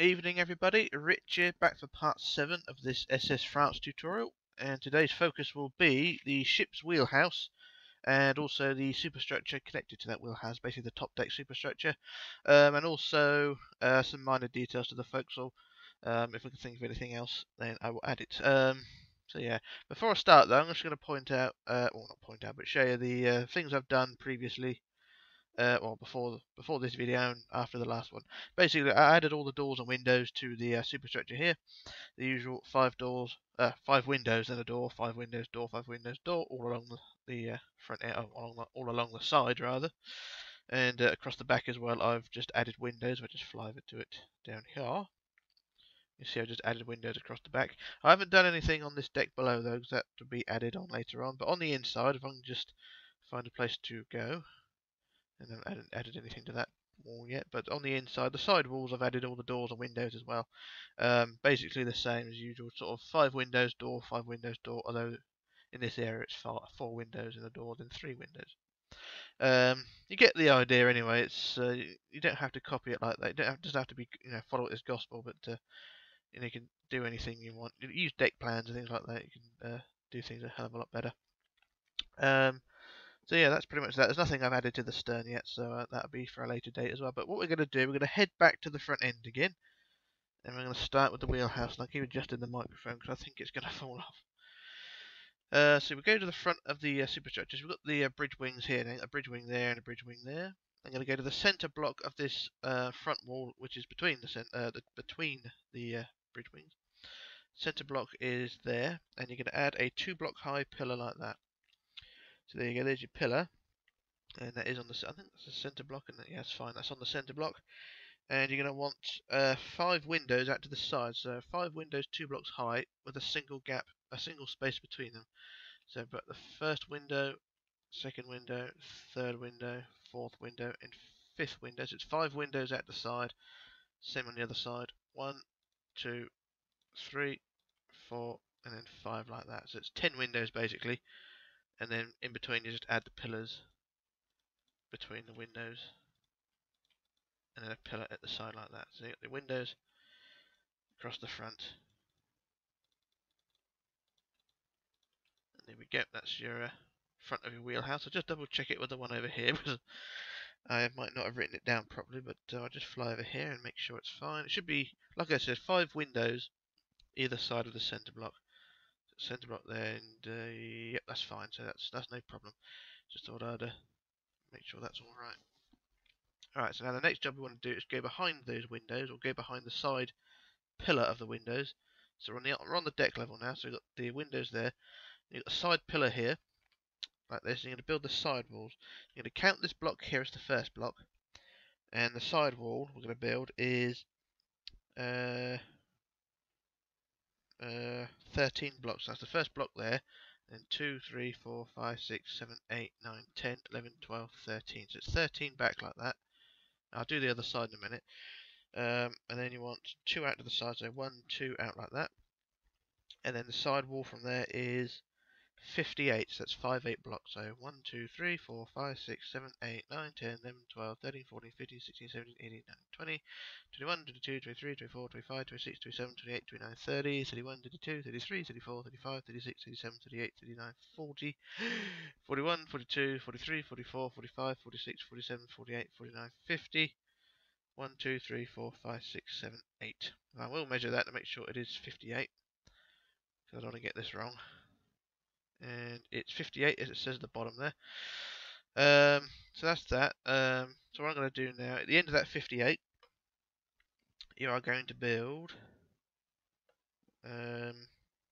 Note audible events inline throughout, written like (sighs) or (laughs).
Evening everybody, Rich here back for part 7 of this SS France tutorial and today's focus will be the ship's wheelhouse and also the superstructure connected to that wheelhouse, basically the top deck superstructure um, and also uh, some minor details to the forecastle. Um, if I can think of anything else then I will add it. Um, so yeah, before I start though I'm just going to point out, uh, well not point out but show you the uh, things I've done previously uh, well before before this video and after the last one. Basically, I added all the doors and windows to the uh, superstructure here. The usual five doors, uh, five windows and a door, five windows, door, five windows, door, all along the, the uh, front, uh, along the, all along the side rather, and uh, across the back as well. I've just added windows. I just fly over to it down here. You see, I've just added windows across the back. I haven't done anything on this deck below though, because that will be added on later on. But on the inside, if I can just find a place to go and I haven't added anything to that wall yet. But on the inside, the side walls, I've added all the doors and windows as well. Um, basically the same as usual, sort of five windows, door, five windows, door. Although in this area it's four, four windows and a door, then three windows. Um, you get the idea anyway. It's uh, you don't have to copy it like that. You don't have, have to be you know follow it as gospel, but uh, you know you can do anything you want. You use deck plans and things like that. You can uh, do things a hell of a lot better. Um, so yeah, that's pretty much that. There's nothing I've added to the stern yet, so uh, that'll be for a later date as well. But what we're going to do, we're going to head back to the front end again, and we're going to start with the wheelhouse. And I keep adjusting the microphone because I think it's going (laughs) to fall off. Uh, so we go to the front of the uh, superstructures. We've got the uh, bridge wings here, a bridge wing there and a bridge wing there. I'm going to go to the centre block of this uh, front wall, which is between the, uh, the between the bridge wings. Centre block is there, and you're going to add a two block high pillar like that. So there you go, there's your pillar. And that is on the, I think that's the centre block, and yeah, that's fine, that's on the centre block. And you're going to want uh, five windows out to the side, so five windows two blocks high with a single gap, a single space between them. So but the first window, second window, third window, fourth window, and fifth window. So it's five windows at the side, same on the other side. One, two, three, four, and then five like that. So it's ten windows basically and then in between you just add the pillars between the windows and then a pillar at the side like that. So you got the windows across the front. And there we go, that's your uh, front of your wheelhouse. I'll just double check it with the one over here (laughs) because I might not have written it down properly, but uh, I'll just fly over here and make sure it's fine. It should be, like I said, five windows either side of the centre block centre block there, and uh, yep, that's fine. So that's that's no problem. Just thought I'd uh, make sure that's all right. Alright, so now the next job we want to do is go behind those windows, or go behind the side pillar of the windows. So we're on the we're on the deck level now. So we've got the windows there. You've got a side pillar here, like this. You're going to build the side walls. You're going to count this block here as the first block, and the side wall we're going to build is. Uh, uh, 13 blocks. That's the first block there. Then 2, 3, 4, 5, 6, 7, 8, 9, 10, 11, 12, 13. So it's 13 back like that. I'll do the other side in a minute. Um, and then you want 2 out to the side, so 1, 2 out like that. And then the side wall from there is 58, so that's 5 8 blocks. So 1, 2, 3, 4, 5, 6, 7, 8, 9, 10, 11, 12, 13, 14, 15, 16, 17, 18, 19, 20, 21, 22, 23, 24, 25, 26, 27, 28, 29, 30, 31, 32, 33, 34, 35, 36, 37, 38, 39, 40, (gasps) 41, 42, 43, 44, 45, 46, 47, 48, 49, 50. 1, 2, 3, 4, 5, 6, 7, 8. I will measure that to make sure it is 58. Because I don't want to get this wrong and it's 58 as it says at the bottom there. Um, so that's that. Um, so what I'm going to do now, at the end of that 58, you are going to build um,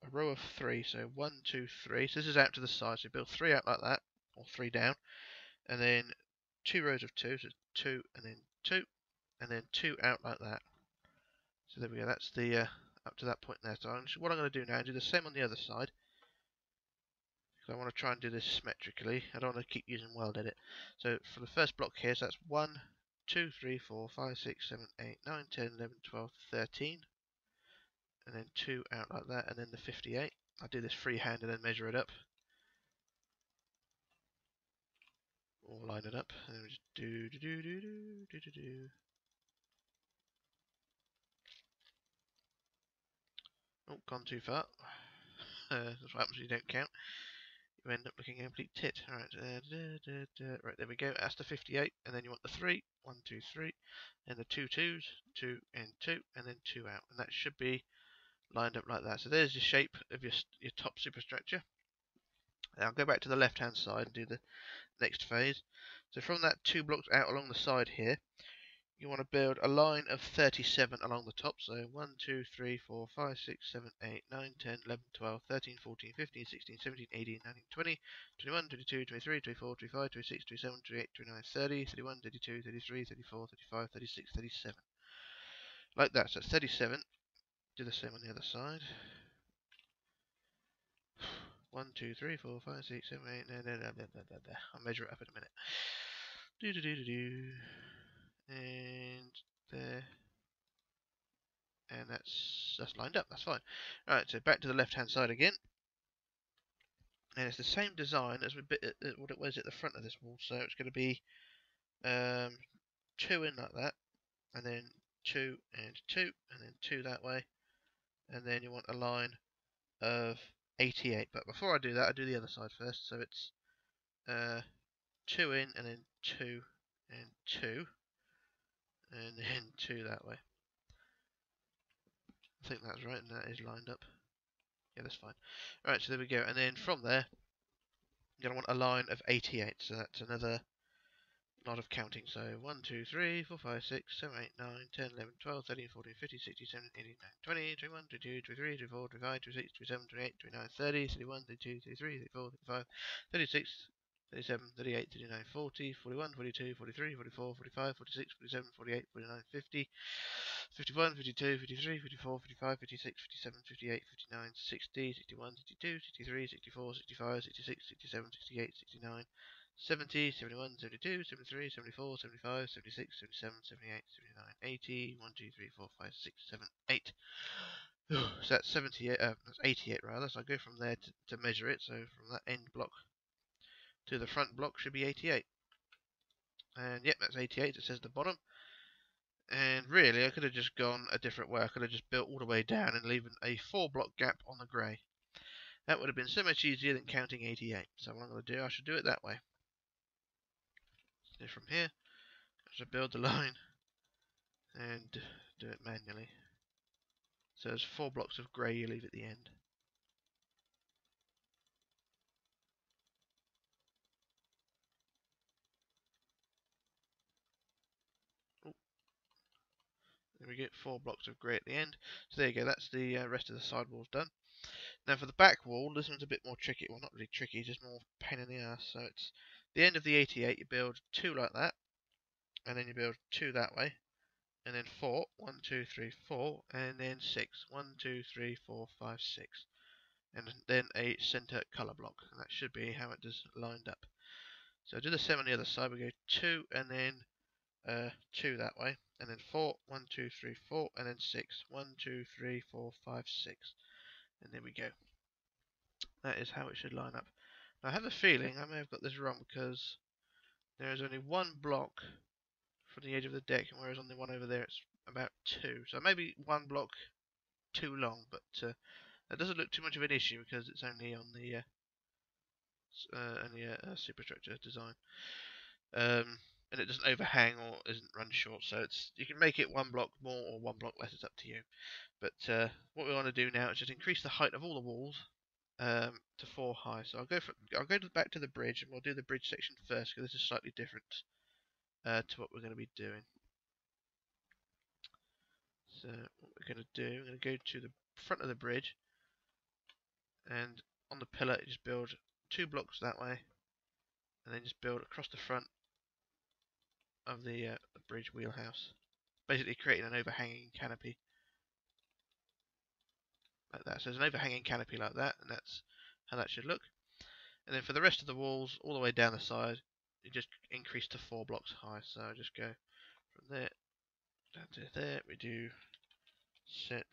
a row of three. So one, two, three. So this is out to the side. So build three out like that, or three down, and then two rows of two. So two, and then two, and then two out like that. So there we go. That's the uh, up to that point there. So I'm just, what I'm going to do now, do the same on the other side. I want to try and do this symmetrically. I don't want to keep using WorldEdit. So for the first block here, so that's 1, 2, 3, 4, 5, 6, 7, 8, 9, 10, 11, 12, 13. And then 2 out like that, and then the 58. I'll do this freehand and then measure it up. Or line it up. And then we just do, do, do, do, do, do, do, do. Oh, gone too far. (laughs) That's what happens when you don't count. You end up looking a complete tit. Alright, uh, da, da, da. right, there we go. That's the 58, and then you want the 3, 1, 2, 3, and the two twos, 2 and 2, and then 2 out. And that should be lined up like that. So there's the shape of your, your top superstructure. Now I'll go back to the left hand side and do the next phase. So from that two blocks out along the side here, you want to build a line of 37 along the top. So 1, 2, 3, 4, 5, 6, 7, 8, 9, 10, 11, 12, 13, 14, 15, 16, 17, 18, 19, 20, 21, 22, 23, 24, 25, 26, 27, 28, 29, 30, 31, 32, 33, 34, 35, 36, 37. Like that. So 37. Do the same on the other side. 1, 2, 3, 4, 5, 6, 7, 8, 9, 10, 11, I'll measure it up in a minute. Do do do do do and there. And that's that's lined up that's fine. All right, so back to the left hand side again. And it's the same design as bit at, what it was at the front of this wall so it's going to be um, two in like that and then two and two and then two that way and then you want a line of 88 but before I do that I do the other side first so it's uh, two in and then two and two and then (laughs) two that way. I think that's right, and that is lined up. Yeah, that's fine. Alright, so there we go. And then from there, you're going to want a line of 88. So that's another lot of counting. So 1, 2, 3, 4, 5, 6, 7, 8, 9, 10, 11, 12, 13, 14, 15, 16, 17, 18, 19, 20, 21, 22, 23, 24, 25, 26, 27, 28, 29, 30, 31, 32, 33, 34, 35, 36, 37, 38, 39, 40, 41, 42, 43, 44, 45, 46, 47, 48, 49, 50, 51, 52, 53, 54, 55, 56, 57, 58, 59, 60, 61, 62, 63, 64, 65, 66, 67, 68, 69, 70, 71, 72, 73, 74, 75, 76, 77, 78, 79, 80, 1, 2, 3, 4, 5, 6, 7, 8. (sighs) so that's 78, uh, that's 88 rather, so I go from there to, to measure it, so from that end block to the front block should be 88. And yep, that's 88, it says the bottom. And really, I could have just gone a different way. I could have just built all the way down and leaving a four block gap on the grey. That would have been so much easier than counting 88. So what I'm going to do, I should do it that way. So from here, I should build the (laughs) line and do it manually. So there's four blocks of grey you leave at the end. We get four blocks of grey at the end. So there you go, that's the uh, rest of the side walls done. Now for the back wall, this one's a bit more tricky. Well, not really tricky, just more pain in the ass. So it's the end of the 88, you build two like that, and then you build two that way, and then four, one, two, three, four, and then six, one, two, three, four, five, six, and then a center color block. And that should be how it does lined up. So do the same on the other side. We go two, and then uh, two that way, and then four, one, two, three, four, and then six, one, two, three, four, five, six, and there we go. That is how it should line up. Now, I have a feeling I may have got this wrong because there is only one block from the edge of the deck, and whereas on the one over there it's about two. So maybe one block too long, but uh, that doesn't look too much of an issue because it's only on the uh, uh, only a, a superstructure design. Um, and it doesn't overhang or isn't run short. So it's you can make it one block more or one block less. It's up to you. But uh, what we want to do now is just increase the height of all the walls um, to four high. So I'll go for I'll go to, back to the bridge and we'll do the bridge section first because this is slightly different uh, to what we're going to be doing. So what we're going to do, we're going to go to the front of the bridge and on the pillar just build two blocks that way and then just build across the front of the, uh, bridge wheelhouse. Basically creating an overhanging canopy. Like that. So there's an overhanging canopy like that, and that's how that should look. And then for the rest of the walls, all the way down the side, you just increase to four blocks high. So I just go from there down to there. We do set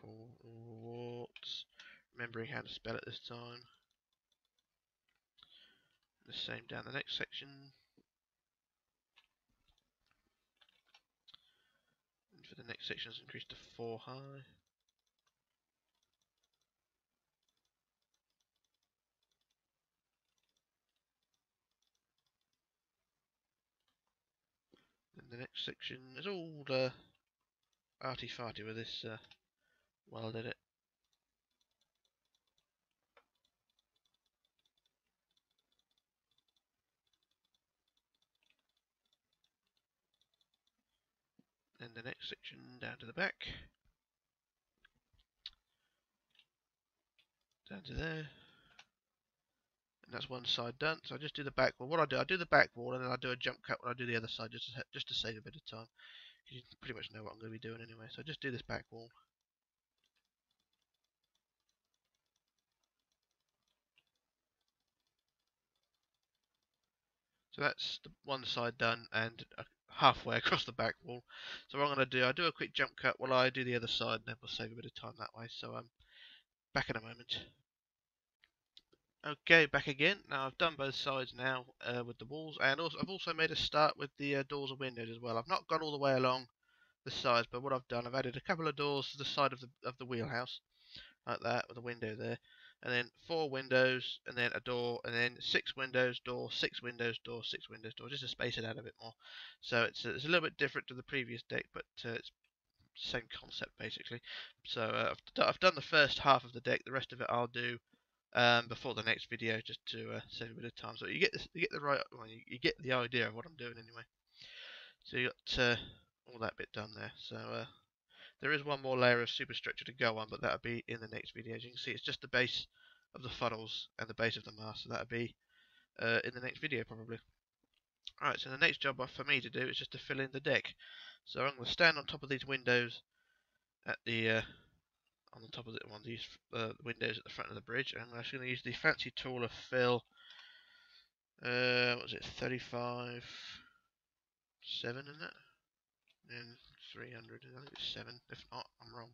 coordinates, remembering how to spell it this time. The same down the next section. The next section is increased to 4 high. And the next section is all uh, the arty farty with this uh, WorldEdit. Section down to the back. Down to there. And that's one side done. So I just do the back wall. What I do, I do the back wall and then I do a jump cut when I do the other side just to, just to save a bit of time. You pretty much know what I'm going to be doing anyway. So I just do this back wall. So that's the one side done and halfway across the back wall. So what I'm going to do, I do a quick jump cut while I do the other side and then we'll save a bit of time that way. So I'm um, back in a moment. Okay, back again. Now I've done both sides now uh, with the walls, and also I've also made a start with the uh, doors and windows as well. I've not gone all the way along the sides, but what I've done, I've added a couple of doors to the side of the of the wheelhouse, like that, with a window there, and then four windows, and then a door, and then six windows, door, six windows, door, six windows, door, just to space it out a bit more. So it's it's a little bit different to the previous deck, but uh, it's same concept basically. So uh, I've, I've done the first half of the deck. The rest of it I'll do um, before the next video, just to uh, save a bit of time. So you get this, you get the right, well, you, you, get the idea of what I'm doing anyway. So you got uh, all that bit done there. So uh, there is one more layer of superstructure to go on, but that'll be in the next video. As you can see, it's just the base of the funnels and the base of the mast. So that'll be uh, in the next video probably. Alright, so the next job for me to do is just to fill in the deck. So I'm going to stand on top of these windows at the uh, on the top of the, one of these uh, windows at the front of the bridge. And I'm actually going to use the fancy tool of fill. Uh, what was it? 35, 7 in it, and 300. I think it's 7. If not, I'm wrong.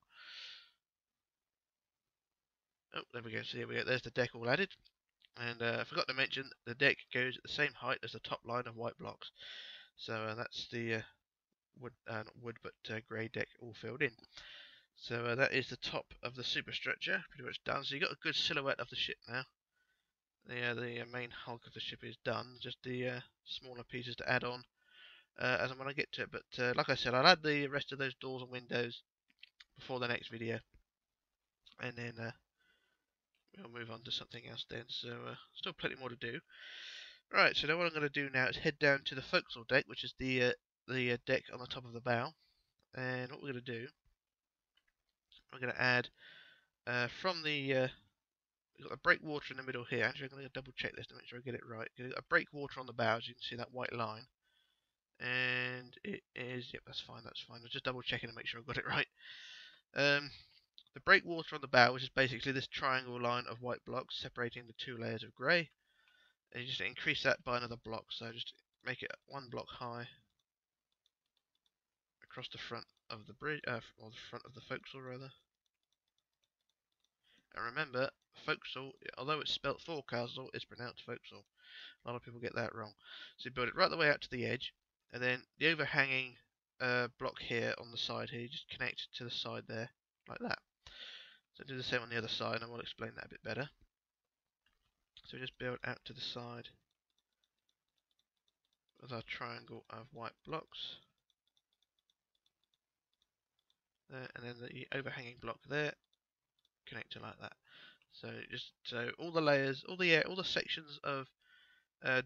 Oh, there we go. So here we go. There's the deck all added. And uh, I forgot to mention the deck goes at the same height as the top line of white blocks. So uh, that's the uh, wood, uh, wood but uh, grey deck all filled in. So uh, that is the top of the superstructure, pretty much done. So you've got a good silhouette of the ship now. The, the main hulk of the ship is done, just the smaller pieces to add on uh, as I'm going to get to it. But uh, like I said, I'll add the rest of those doors and windows before the next video. And then uh, we'll move on to something else then. So still plenty more to do. Right, so now what I'm going to do now is head down to the forecastle deck, which is the the deck on the top of the bow. And what we're going to do I'm going to add uh, from the uh, we've got a breakwater in the middle here. Actually, I'm going to double check this to make sure I get it right. A breakwater on the bows. You can see that white line, and it is. Yep, that's fine. That's fine. I was just double checking to make sure I got it right. Um, the breakwater on the bow, which is basically this triangle line of white blocks separating the two layers of grey. And you just increase that by another block. So just make it one block high across the front of the bridge, uh, or the front of the forecastle rather. And remember, forecastle, although it's spelt forecastle, it's pronounced forecastle. A lot of people get that wrong. So you build it right the way out to the edge, and then the overhanging uh, block here on the side here, just connect it to the side there, like that. So do the same on the other side, and I will explain that a bit better. So just build out to the side with our triangle of white blocks. There, and then the overhanging block there, connector like that. So just so all the layers, all the all the sections of uh,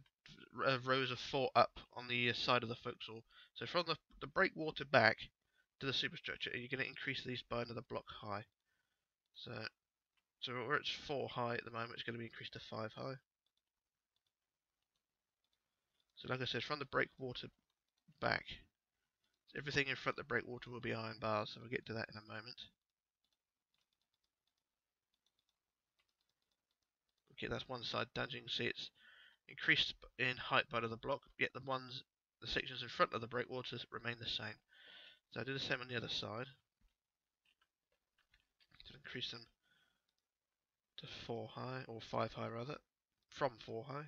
rows of four up on the side of the forecastle. So from the the breakwater back to the superstructure, you're going to increase these by another block high. So so where it's four high at the moment, it's going to be increased to five high. So like I said, from the breakwater back, everything in front of the breakwater will be iron bars. So we'll get to that in a moment. Okay, that's one side done. You increased in height by the block, yet the ones, the sections in front of the breakwaters remain the same. So I do the same on the other side. To increase them to 4 high, or 5 high rather, from 4 high.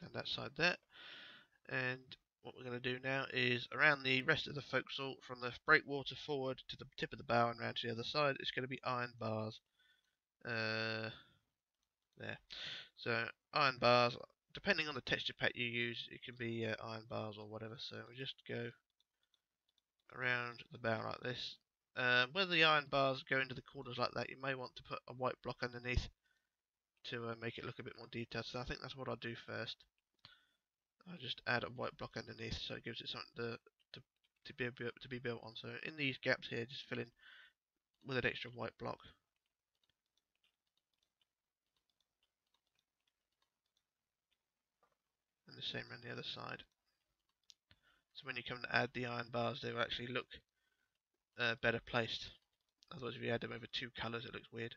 And that side there and what we're going to do now is around the rest of the forecastle from the breakwater forward to the tip of the bow and round to the other side it's going to be iron bars. Uh, there. So iron bars depending on the texture pack you use it can be uh, iron bars or whatever. So we just go around the bow like this. Uh, where the iron bars go into the corners like that you may want to put a white block underneath to uh, make it look a bit more detailed. So I think that's what I'll do first I just add a white block underneath so it gives it something to, to, to, be, to be built on. So in these gaps here, just fill in with an extra white block. And the same around the other side. So when you come to add the iron bars, they will actually look uh, better placed. Otherwise, if you add them over two colours, it looks weird.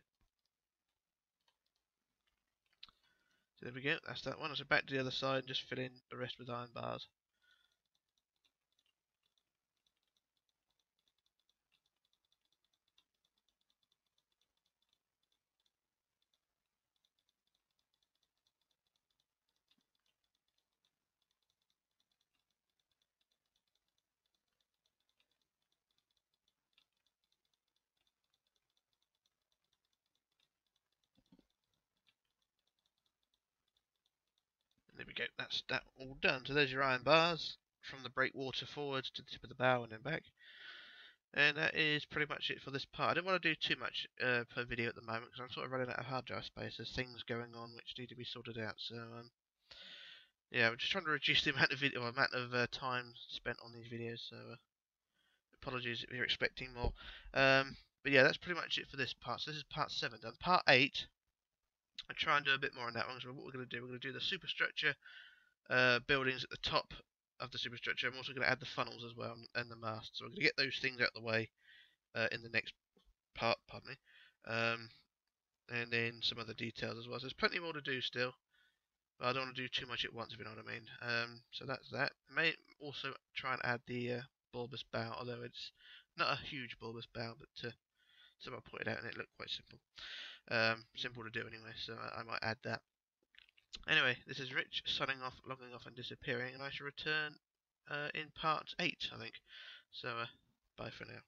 There we go, that's that one. So back to the other side just fill in the rest with iron bars. We go, that's that all done. So there's your iron bars from the breakwater forwards to the tip of the bow and then back. And that is pretty much it for this part. I don't want to do too much uh, per video at the moment because I'm sort of running out of hard drive space. There's things going on which need to be sorted out. So um, yeah, I'm just trying to reduce the (laughs) amount of video, amount of uh, time spent on these videos. So uh, apologies if you're expecting more. Um, but yeah, that's pretty much it for this part. So this is part seven done. Part eight I'll try and do a bit more on that one. So what we're going to do, we're going to do the superstructure uh, buildings at the top of the superstructure. I'm also going to add the funnels as well and the mast. So we're going to get those things out of the way uh, in the next part, pardon me. Um, and then some other details as well. So there's plenty more to do still. But I don't want to do too much at once, if you know what I mean. Um, so that's that. I may also try and add the uh, bulbous bow, although it's not a huge bulbous bow, but uh, someone pointed out and it looked quite simple. Um, simple to do anyway, so I, I might add that. Anyway, this is Rich signing off, logging off and disappearing, and I shall return uh, in part 8, I think. So, uh, bye for now.